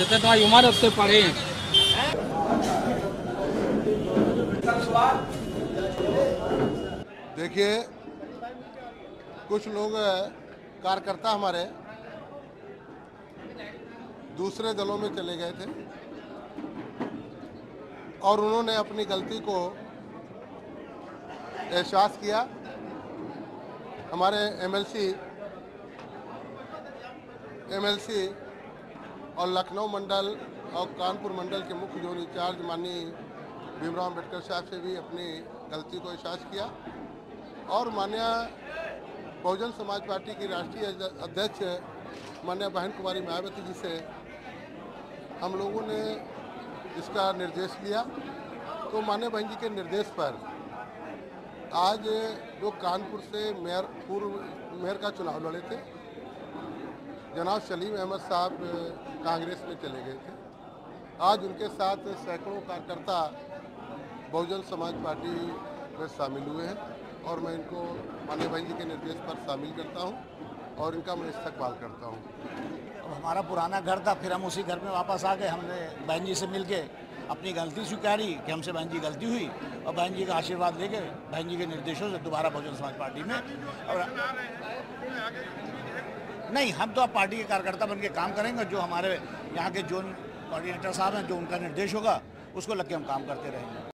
जितने तो इमारत से पढ़े हैं। देखिए, कुछ लोग कार्यकर्ता हमारे दूसरे दलों में चले गए थे और उन्होंने अपनी गलती को एहसास किया। हमारे एमएलसी एमएलसी और लखनऊ मंडल और कानपुर मंडल के मुख्य जोन इंचार्ज माननीय भीमराव अंबेडकर साहब से भी अपनी गलती को एहसास किया। और मान्य बहुजन समाज पार्टी की राष्ट्रीय अध्यक्ष मान्य बहन कुमारी मायावती जी से हम लोगों ने इसका निर्देश लिया। तो मान्य बहन जी के निर्देश पर आज जो कानपुर से मेयर, पूर्व मेयर का चुनाव लड़े थे जनाब सलीम अहमद साहब कांग्रेस में चले गए थे। आज उनके साथ सैकड़ों कार्यकर्ता बहुजन समाज पार्टी में शामिल हुए हैं और मैं इनको मान्य भाई जी के निर्देश पर शामिल करता हूँ और इनका मैं इस्तकबाल करता हूँ। अब हमारा पुराना घर था, फिर हम उसी घर में वापस आ गए। हमने बहन जी से मिल के अपनी गलती स्वीकारी कि हमसे बहन जी गलती हुई और बहन जी का आशीर्वाद लेके बहन जी के निर्देशों से दोबारा बहुजन समाज पार्टी में और नहीं, हम तो अब पार्टी के कार्यकर्ता बन के काम करेंगे जो हमारे यहाँ के जोन कोऑर्डिनेटर साहब हैं, जो उनका निर्देश होगा, उसको लग के हम काम करते रहेंगे।